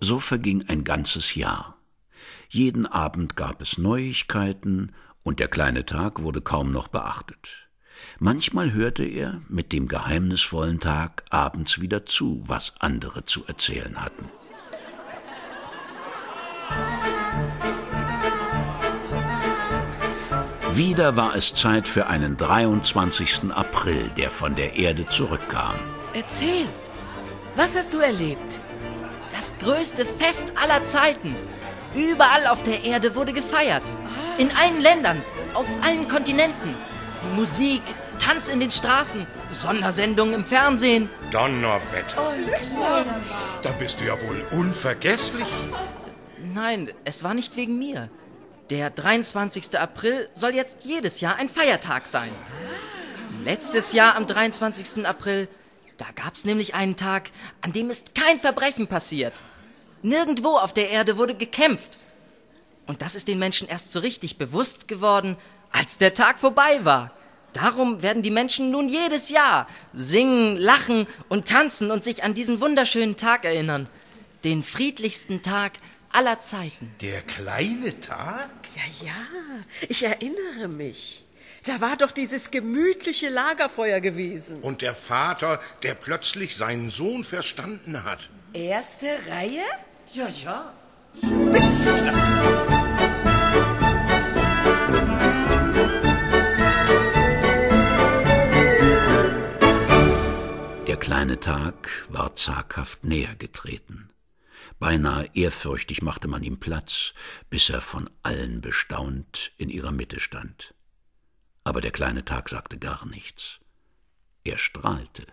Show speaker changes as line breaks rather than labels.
So verging ein ganzes Jahr. Jeden Abend gab es Neuigkeiten, und der kleine Tag wurde kaum noch beachtet. Manchmal hörte er mit dem geheimnisvollen Tag abends wieder zu, was andere zu erzählen hatten. Wieder war es Zeit für einen 23. April, der von der Erde zurückkam.
Erzähl, was hast du erlebt? Das größte Fest aller Zeiten. Überall auf der Erde wurde gefeiert. In allen Ländern, auf allen Kontinenten. Musik, Tanz in den Straßen, Sondersendungen im Fernsehen.
Donnerwetter. Da bist du ja wohl unvergesslich.
Nein, es war nicht wegen mir. Der 23. April soll jetzt jedes Jahr ein Feiertag sein. Letztes Jahr am 23. April, da gab es nämlich einen Tag, an dem ist kein Verbrechen passiert. Nirgendwo auf der Erde wurde gekämpft. Und das ist den Menschen erst so richtig bewusst geworden, als der Tag vorbei war. Darum werden die Menschen nun jedes Jahr singen, lachen und tanzen und sich an diesen wunderschönen Tag erinnern. Den friedlichsten Tag aller Zeiten.
Der kleine Tag?
Ja, ja, ich erinnere mich. Da war doch dieses gemütliche Lagerfeuer gewesen.
Und der Vater, der plötzlich seinen Sohn verstanden hat.
Erste Reihe?
Ja, ja. Spitzenklasse.
Der kleine Tag war zaghaft näher getreten. Beinahe ehrfürchtig machte man ihm Platz, bis er von allen bestaunt in ihrer Mitte stand. Aber der kleine Tag sagte gar nichts. Er strahlte.